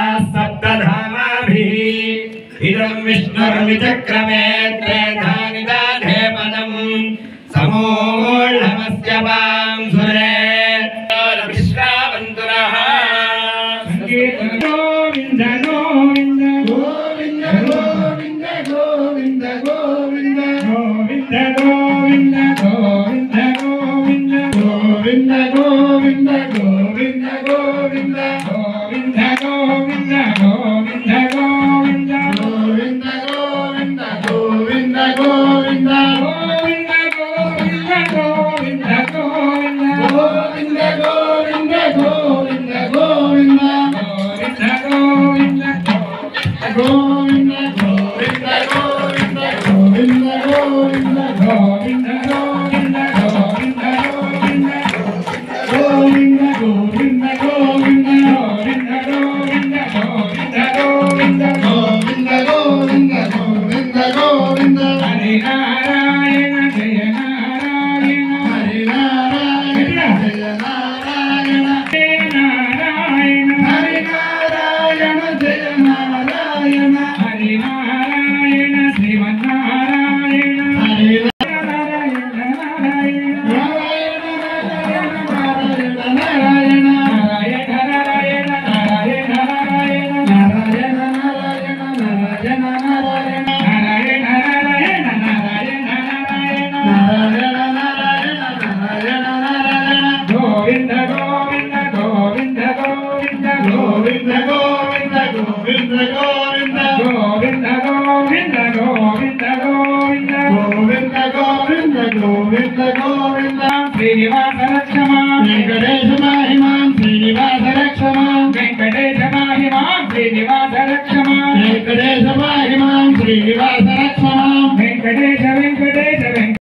सप्तधामाभिः इदं विष्णुर्विचक्रमे त्रेधानिदाधे पदम् समूढमस्य वां सुरे विश्रावन्तुरः Govind Govind Govind Govind Govind Govind Govind Govind Govind Govind Govind Govind Govind Govinda, Govinda, Govinda, go, in Govinda, Govinda, Govinda, Govinda, Govinda Govinda Srinivasa Rakshama Venkatesha Mahiman Srinivasa Rakshama Venkatesha Mahiman Srinivasa Rakshama Venkatesha Mahiman Srinivasa Rakshama